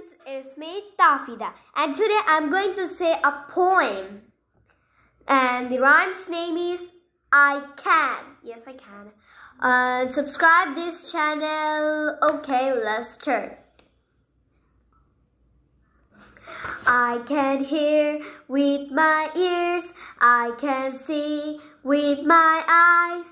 friends, it's me Tafida and today I'm going to say a poem and the rhyme's name is I Can. Yes, I can. Uh, subscribe this channel. Okay, let's turn. I can hear with my ears, I can see with my eyes,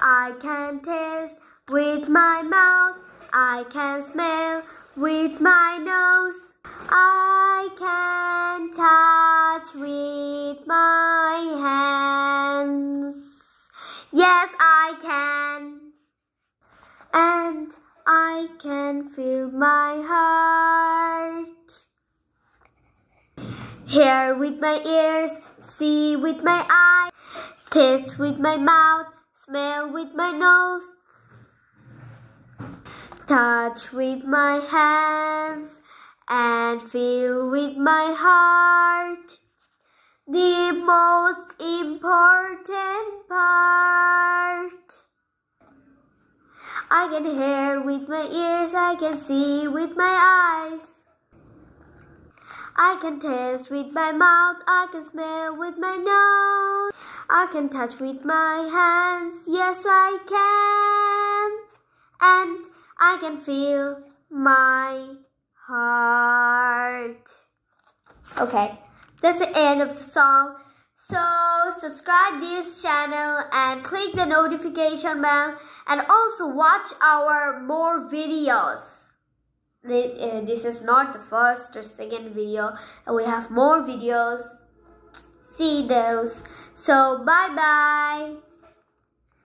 I can taste with my mouth, I can smell with my nose. I can touch with my hands. Yes, I can. And I can feel my heart. Hear with my ears, see with my eyes, taste with my mouth, smell with my nose, touch with my hands and feel with my heart the most important part. I can hear with my ears, I can see with my eyes. I can taste with my mouth, I can smell with my nose. I can touch with my hands, yes I can. And I can feel my heart. Okay, that's the end of the song. So subscribe this channel and click the notification bell and also watch our more videos. Uh, this is not the first or second video. We have more videos. See those. So bye bye.